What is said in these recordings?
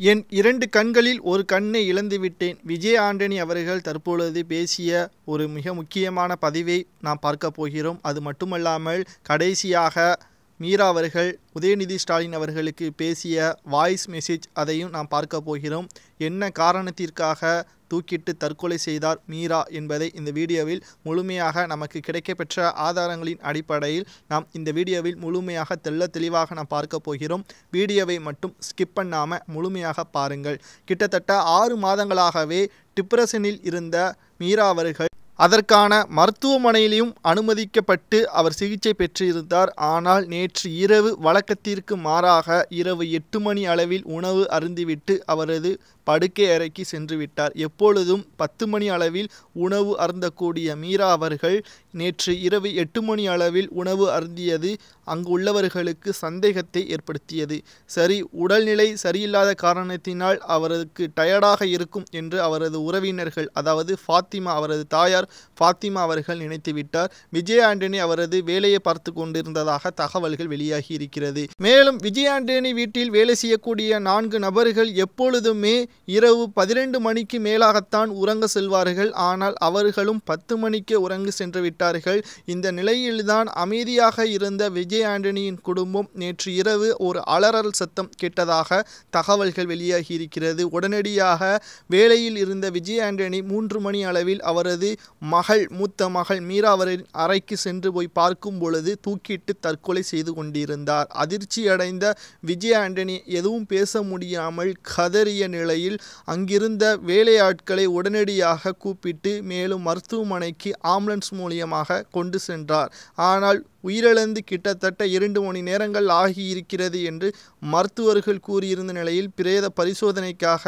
என் இரண்டு கண்களில் ஒரு கண்ணை இழந்துவிட்டேன். விஜய் ஆண்டனி அவர்கள் தற்பொழுது பேசிய ஒரு மிக முக்கியமான பதிவை நாம் பார்க்க போகிறோம். அது மட்டுமல்லாமல் கடைசியாக மீரா அவர்கள் உதயநிதி ஸ்டாலின் அவர்களுக்கு பேசிய வாய்ஸ் மெசேஜ் அதையும் நாம் பார்க்க போகிறோம். என்ன காரணத்திற்காக தூக்கிட்டு தற்கொலை செய்தார் மீரா என்பதை இந்த வீடியோவில் முழுமையாக நமக்கு கிடைக்கப்பெற்ற ஆதாரங்களின் அடிப்படையில் நாம் இந்த வீடியோவில் முழுமையாக தெள்ள தெளிவாக நாம் பார்க்க போகிறோம். வீடியோவை மட்டும் ஸ்கிப் பண்ணாமல் முழுமையாக பாருங்கள். கிட்டத்தட்ட ஆறு மாதங்களாகவே டிப்ரெஷனில் இருந்த மீரா அவர்கள் அதற்கான மருத்துவமனையிலும் அனுமதிக்கப்பட்டு அவர் சிகிச்சை பெற்றிருந்தார். ஆனால் நேற்று இரவு வழக்கத்திற்கு மாறாக இரவு எட்டு மணி அளவில் உணவு அருந்திவிட்டு அவரது படுக்கை அறைக்கு சென்று விட்டார் எப்பொழுதும் பத்து மணி அளவில் உணவு அருந்தக்கூடிய மீரா அவர்கள் நேற்று இரவு எட்டு மணி அளவில் உணவு அருந்தியது அங்கு உள்ளவர்களுக்கு சந்தேகத்தை ஏற்படுத்தியது. சரி உடல்நிலை சரியில்லாத காரணத்தினால் அவருக்கு டயர்டாக இருக்கும் என்று அவரது உறவினர்கள் அதாவது ஃபாத்திமா அவரது தாயார் ஃபாத்திமா அவர்கள் நினைத்துவிட்டார் விஜய் ஆண்டனி அவரது வேலையை பார்த்து கொண்டிருந்ததாக தகவல்கள் வெளியாகி இருக்கிறது. மேலும் விஜய் ஆண்டனி வீட்டில் வேலை செய்யக்கூடிய நான்கு நபர்கள் எப்பொழுதுமே இரவு பதினெண்டு மணிக்கு மேலாகத்தான் உறங்க செல்வார்கள். ஆனால் அவர்களும் பத்து மணிக்கு உறங்கு சென்று விட்டார்கள். இந்த நிலையில்தான் அமைதியாக இருந்த விஜய் ஆண்டனியின் குடும்பம் நேற்று இரவு ஒரு அலறல் சத்தம் கேட்டதாக தகவல்கள் வெளியாகி இருக்கிறது உடனடியாக வேலையில் இருந்த விஜய் ஆண்டனி மூன்று மணி அளவில் அவரது மகள் மூத்த மகள் மீரா அவரின் அறைக்கு சென்று போய் பார்க்கும் பொழுது தூக்கிட்டு தற்கொலை செய்து கொண்டிருந்தார். அதிர்ச்சி அடைந்த விஜய் ஆண்டனி எதுவும் பேச முடியாமல் கதறிய நிலையில் அங்கிருந்த வேலையாட்களை உடனடியாக கூப்பிட்டு மேலும் மருத்துவமனைக்கு ஆம்புலன்ஸ் மூலியமாக கொண்டு சென்றார். ஆனால் உயிரிழந்து கிட்டத்தட்ட இரண்டு மணி நேரங்கள் ஆகியிருக்கிறது என்று மருத்துவர்கள் கூறியிருந்த நிலையில் பிரேத பரிசோதனைக்காக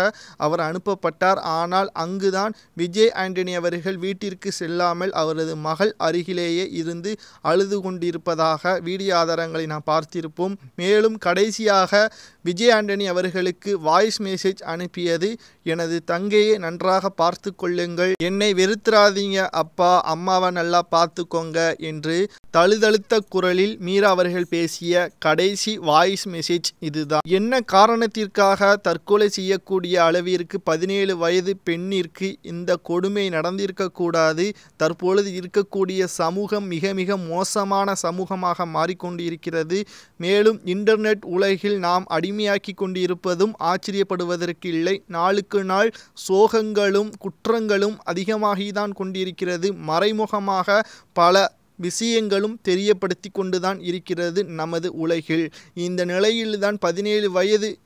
அவர் அனுப்பப்பட்டார். ஆனால் அங்குதான் விஜய் ஆண்டனி அவர்கள் வீட்டிற்கு செல்லாமல் அவரது மகள் அருகிலேயே இருந்து அழுது கொண்டிருப்பதாக வீடியோ ஆதாரங்களை நாம் பார்த்திருப்போம். மேலும் கடைசியாக விஜய் ஆண்டனி அவர்களுக்கு வாய்ஸ் மெசேஜ் அனுப்பியது எனது தங்கையை நன்றாக பார்த்து கொள்ளுங்கள். என்னை வெறுத்துறாதீங்க அப்பா. அம்மாவை நல்லா பார்த்துக்கோங்க என்று தழுதழுத்த குரலில் மீரா அவர்கள் பேசிய கடைசி வாய்ஸ் மெசேஜ் இதுதான். என்ன காரணத்திற்காக தற்கொலை செய்யக்கூடிய அளவிற்கு பதினேழு வயது பெண்ணிற்கு இந்த கொடுமை நடந்திருக்க கூடாது? தற்பொழுது இருக்கக்கூடிய சமூகம் மிக மிக மோசமான சமூகமாக மாறிக்கொண்டிருக்கிறது. மேலும் இன்டர்நெட் உலகில் நாம் அடிமையாக்கி கொண்டிருப்பதும் ஆச்சரியப்படுவதற்கு இல்லை. நாளுக்கு நாள் சோகங்களும் குற்றங்களும் அதிகமாகிதான் கொண்டிருக்கிறது. மறைமுகமாக பல விஷயங்களும் தெரியப்படுத்தி கொண்டுதான் இருக்கிறது நமது உலகில். இந்த நிலையில்தான் பதினேழு வயது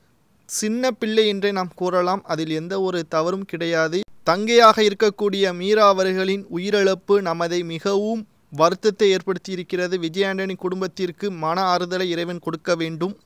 சின்ன பிள்ளை என்றே நாம் கூறலாம். அதில் எந்த ஒரு தவறும் கிடையாது. தங்கையாக இருக்கக்கூடிய மீரா அவர்களின் உயிரிழப்பு நமதை மிகவும் வருத்தத்தை ஏற்படுத்தி இருக்கிறது விஜய் ஆண்டனி குடும்பத்திற்கு மன ஆறுதலை இறைவன் கொடுக்க வேண்டும்.